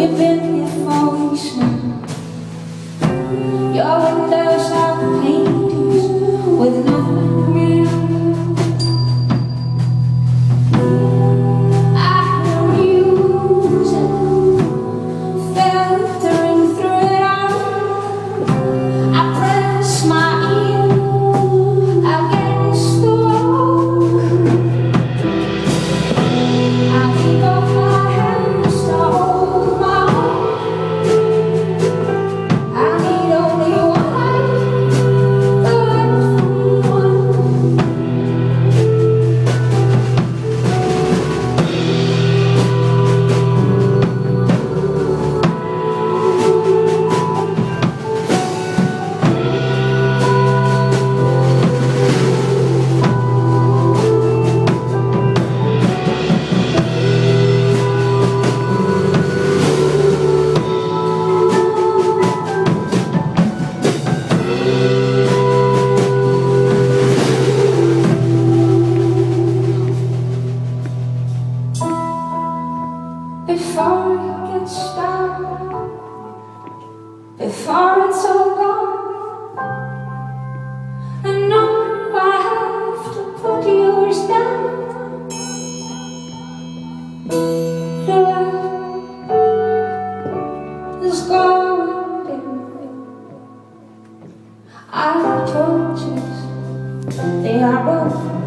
We've been. is going down. Our they are both.